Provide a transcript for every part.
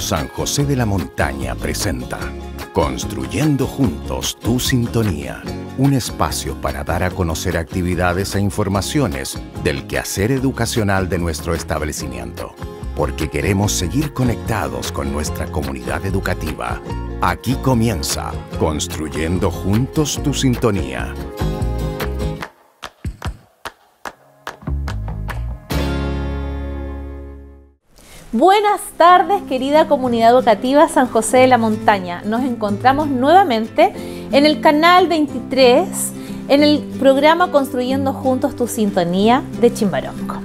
San José de la Montaña presenta Construyendo Juntos Tu Sintonía, un espacio para dar a conocer actividades e informaciones del quehacer educacional de nuestro establecimiento, porque queremos seguir conectados con nuestra comunidad educativa. Aquí comienza Construyendo Juntos Tu Sintonía. Buenas tardes, querida comunidad educativa San José de la Montaña. Nos encontramos nuevamente en el canal 23, en el programa Construyendo Juntos tu Sintonía de Chimbaronco.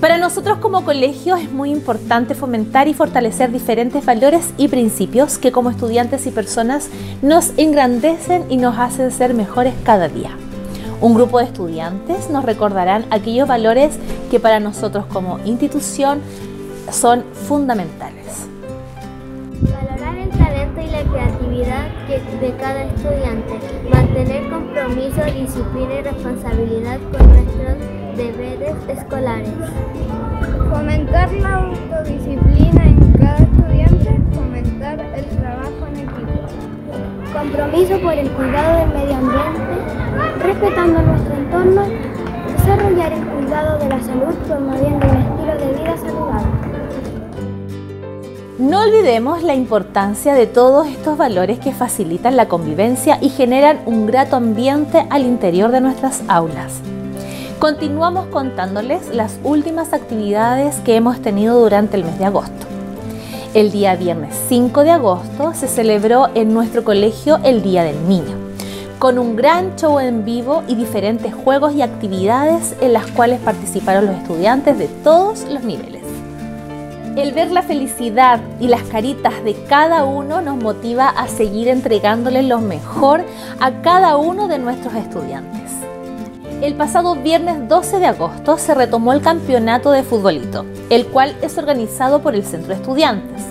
Para nosotros como colegio es muy importante fomentar y fortalecer diferentes valores y principios que como estudiantes y personas nos engrandecen y nos hacen ser mejores cada día. Un grupo de estudiantes nos recordarán aquellos valores que para nosotros como institución son fundamentales. Valorar el talento y la creatividad de cada estudiante, mantener compromiso, disciplina y responsabilidad con nuestros deberes escolares. Fomentar la autodisciplina en cada estudiante, fomentar el trabajo en equipo. Compromiso por el cuidado del medio ambiente, respetando nuestro entorno, desarrollar el cuidado de la salud promoviendo un estilo de vida saludable. No olvidemos la importancia de todos estos valores que facilitan la convivencia y generan un grato ambiente al interior de nuestras aulas. Continuamos contándoles las últimas actividades que hemos tenido durante el mes de agosto. El día viernes 5 de agosto se celebró en nuestro colegio el Día del Niño, con un gran show en vivo y diferentes juegos y actividades en las cuales participaron los estudiantes de todos los niveles. El ver la felicidad y las caritas de cada uno nos motiva a seguir entregándoles lo mejor a cada uno de nuestros estudiantes. El pasado viernes 12 de agosto se retomó el campeonato de futbolito, el cual es organizado por el Centro Estudiantes.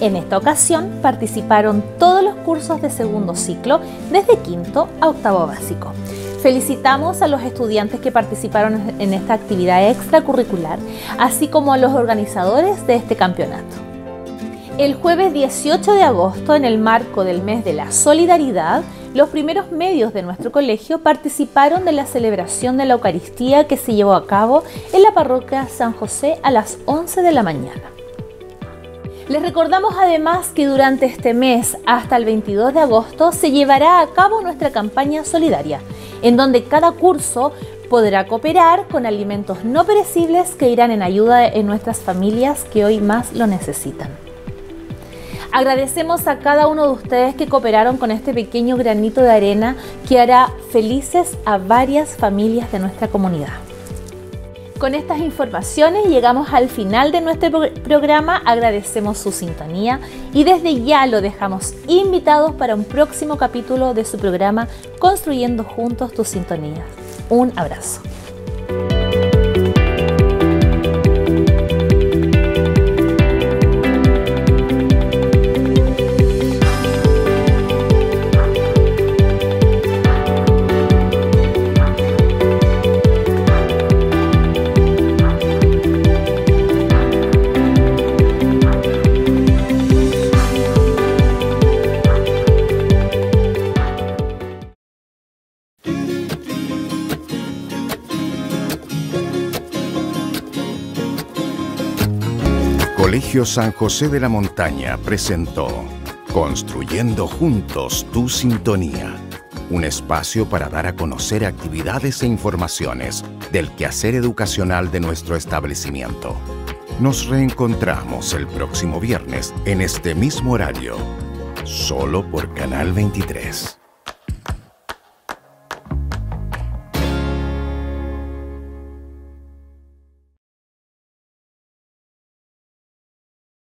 En esta ocasión participaron todos los cursos de segundo ciclo desde quinto a octavo básico. Felicitamos a los estudiantes que participaron en esta actividad extracurricular, así como a los organizadores de este campeonato. El jueves 18 de agosto, en el marco del mes de la solidaridad, los primeros medios de nuestro colegio participaron de la celebración de la Eucaristía que se llevó a cabo en la parroquia San José a las 11 de la mañana. Les recordamos además que durante este mes hasta el 22 de agosto se llevará a cabo nuestra campaña solidaria, en donde cada curso podrá cooperar con alimentos no perecibles que irán en ayuda en nuestras familias que hoy más lo necesitan. Agradecemos a cada uno de ustedes que cooperaron con este pequeño granito de arena que hará felices a varias familias de nuestra comunidad. Con estas informaciones llegamos al final de nuestro programa, agradecemos su sintonía y desde ya lo dejamos invitados para un próximo capítulo de su programa Construyendo Juntos tus Sintonías. Un abrazo. Colegio San José de la Montaña presentó Construyendo Juntos Tu Sintonía, un espacio para dar a conocer actividades e informaciones del quehacer educacional de nuestro establecimiento. Nos reencontramos el próximo viernes en este mismo horario, solo por Canal 23.